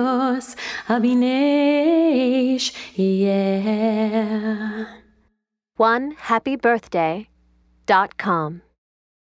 Dios Abinesh, yeah. One happy birthday dot com.